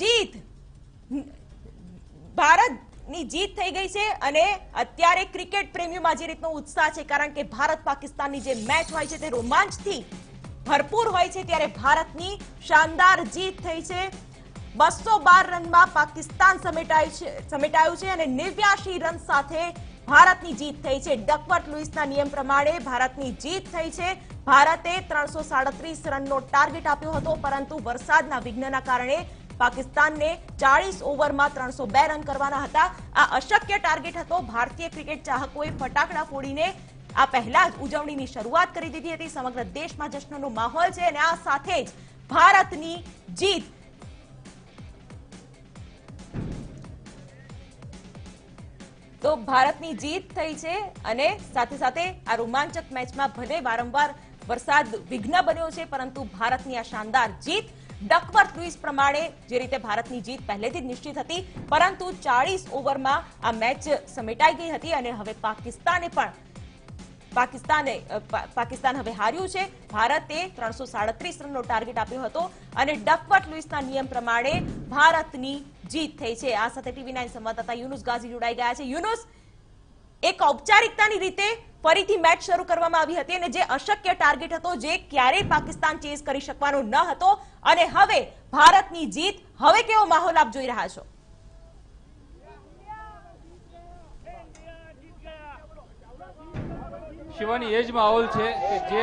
જીત. ભારતની જીત થઈ ગઈ છે અને અત્યારે ક્રિકેટ પ્રેમીઓમાં જે રીતનો ઉત્સાહ છે, કારણ કે ભારત પાકિસ્તાનની જે મેચ હોય છે તે રોમાંચથી ભરપૂર હોય છે, ત્યારે ભારતની શાનદાર જીત થઈ છે. બસો બાર રનમાં પાકિસ્તાન સમેટાયું છે સમેટાયું છે અને નેવ્યાશી રન સાથે ભારતની જીત થઈ છે. ડકવર્ટ લુઇસના નિયમ પ્રમાણે ભારતની જીત થઈ છે. ભારતે ત્રણસો રનનો ટાર્ગેટ આપ્યો હતો, પરંતુ વરસાદના વિઘ્નના કારણે પાકિસ્તાનને ચાળીસ ઓવરમાં ત્રણસો બે રન કરવાના હતા. આ અશક્ય ટાર્ગેટ હતો. ભારતીય ક્રિકેટ ચાહકોએ ફટાકડા ફોડીને આ પહેલા જ ઉજવણીની શરૂઆત કરી દીધી હતી. સમગ્ર દેશમાં જશ્નનો માહોલ છે અને આ સાથે જ ભારતની જીત તો ભારતની જીત થઈ છે અને સાથે સાથે આ રોમાંચક મેચમાં ભલે વારંવાર વરસાદ વિઘ્ન બન્યો છે, પરંતુ ભારતની આ શાનદાર જીત ડકવર્થ લુઈસ પ્રમાણે જે રીતે ભારતની જીત પહેલેથી જ નિશ્ચિત હતી, પરંતુ ચાળીસ ઓવરમાં આ મેચ સમેટાઈ ગઈ હતી અને હવે પાકિસ્તાને પણ, પાકિસ્તાને પાકિસ્તાન હવે હાર્યું છે. ભારતે ત્રણસો સાડત્રીસ રનનો ટાર્ગેટ આપ્યો હતો અને ડકવર્થ લુઇસના નિયમ પ્રમાણે ભારતની જીત થઈ છે. આ સાથે ટીવી નાઇન સંવાદદાતા યુનુસ ગાઝી જોડાઈ ગયા છે. યુનુસ, એક ઔપચારિકતાની રીતે ફરીથી મેચ શરૂ કરવામાં આવી હતી અને જે અશક્ય ટાર્ગેટ હતો, જે ક્યારેય પાકિસ્તાન ચેઝ કરી શકવાનો ન હતો, અને હવે ભારતની જીત, હવે કેવો માહોલ આપ જોઈ રહ્યા છો? શિવાની એ જ માહોલ છે કે જે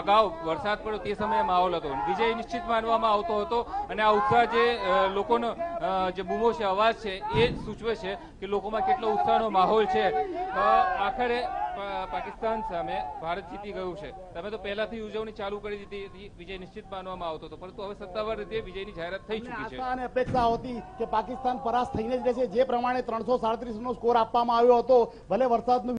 અગાઉ વરસાદ પડ્યો તે સમયે માહોલ હતો. વિજય નિશ્ચિત માનવામાં આવતો હતો અને આ ઉત્સાહ જે લોકોનો જે બૂમો છે, અવાજ છે, એ જ સૂચવે છે કે લોકોમાં કેટલો ઉત્સાહનો માહોલ છે. આખરે પાકિસ્તાન સામે ભારત જીતી ગયું છે. તમે તો પહેલાથી ઉજવણી ચાલુ કરી દીધી હતી વિજય નિશ્ચિત માનવામાં આવતો હતો પરંતુ હવે સત્તાવાર રીતે વિજયની જાહેરાત થઈ ચૂકી છે. અને અપેક્ષા હતી કે પાકિસ્તાન પરાસ્ત થઈને જ રહેશે. જે પ્રમાણે ત્રણસો સાડત્રીસ નો સ્કોર આપવામાં આવ્યો હતો ભલે વરસાદનું